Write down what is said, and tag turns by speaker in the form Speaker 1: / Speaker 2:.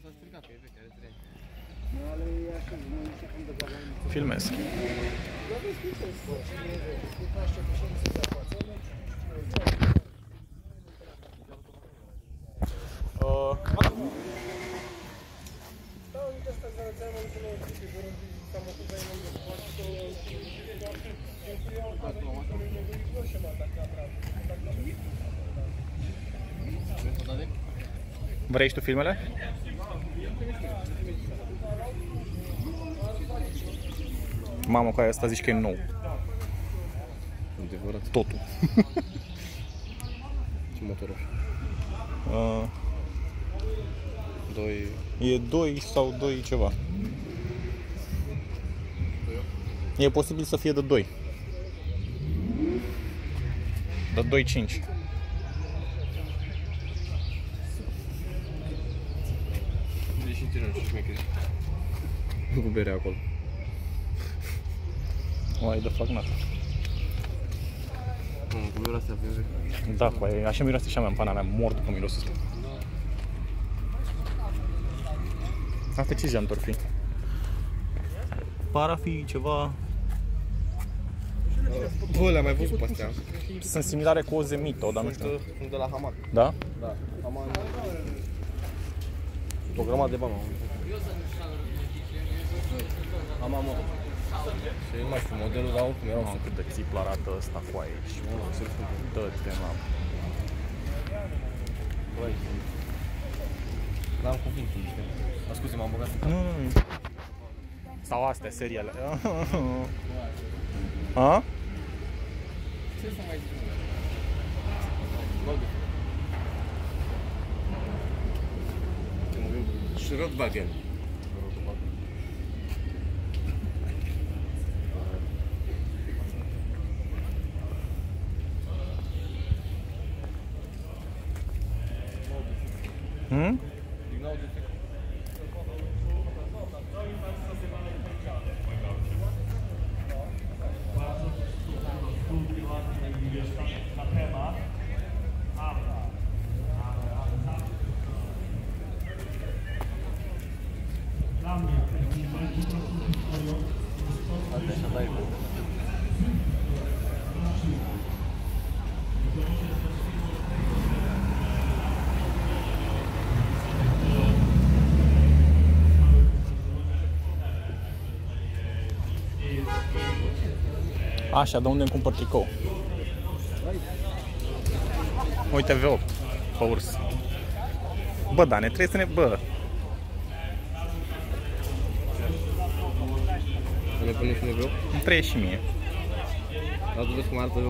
Speaker 1: că s-a stricat, că e veche, are 3 ani.
Speaker 2: Filmez. Uh, vrei și tu filmele? Mamă, cu aia asta zici că e nou.
Speaker 1: Adevărat.
Speaker 2: Totul.
Speaker 1: Ce motor
Speaker 2: Uh,
Speaker 1: Doi...
Speaker 2: e 2 sau 2 ceva. E posibil să fie de 2. De 2 5.
Speaker 1: Deși tine nu știu șmecheri. Cu bere acolo.
Speaker 2: Why the fuck not?
Speaker 1: Mamă, cum era astea pe vechi.
Speaker 2: Da, cu aia, așa miroase și a mea în pana mea, mor după mirosul ăsta. Asta ce geant ar fi? Par a fi ceva...
Speaker 1: Bă, le-am mai văzut pe astea.
Speaker 2: Sunt similare cu o Zemito, dar nu știu.
Speaker 1: Sunt, sunt de la Hamac.
Speaker 2: Da?
Speaker 1: Da. Hamac. O grămadă de bani am avut. Hamac, mă. Și nu mai știu modelul, dar oricum erau
Speaker 2: Mamă, cât de țipl arată ăsta cu aia și dă-te la...
Speaker 1: Băi, N-am cuvinte, niște. Dar scuze, m-am băgat în cap.
Speaker 2: Nu, nu, nu. Sau astea, seriale. A?
Speaker 1: Ce să mai zic? Ротбаген.
Speaker 2: Hmm? Așa, de unde îmi cumpăr tricou? Uite V8 pe urs. Bă, da, ne trebuie să ne... Bă,
Speaker 1: Să ne punem și noi vreo?
Speaker 2: îmi trebuie și mie.
Speaker 1: Dar tu vezi cum arată